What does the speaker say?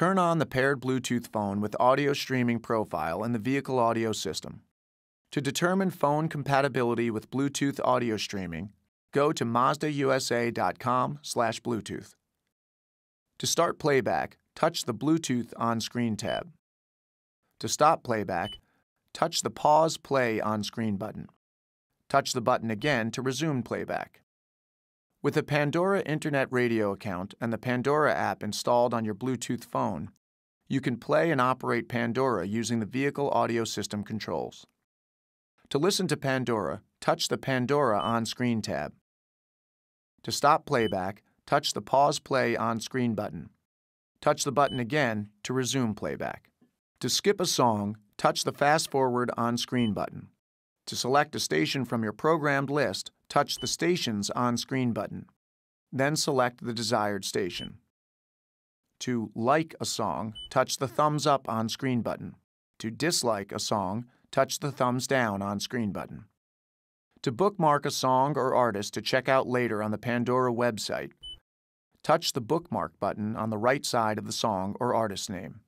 Turn on the paired Bluetooth phone with audio streaming profile in the vehicle audio system. To determine phone compatibility with Bluetooth audio streaming, go to mazdausa.com/bluetooth. To start playback, touch the Bluetooth on-screen tab. To stop playback, touch the Pause Play on-screen button. Touch the button again to resume playback. With a Pandora Internet Radio account and the Pandora app installed on your Bluetooth phone, you can play and operate Pandora using the vehicle audio system controls. To listen to Pandora, touch the Pandora on-screen tab. To stop playback, touch the Pause Play on-screen button. Touch the button again to resume playback. To skip a song, touch the Fast Forward on-screen button. To select a station from your programmed list, touch the Stations on-screen button. Then select the desired station. To like a song, touch the Thumbs Up on-screen button. To dislike a song, touch the Thumbs Down on-screen button. To bookmark a song or artist to check out later on the Pandora website, touch the Bookmark button on the right side of the song or artist name.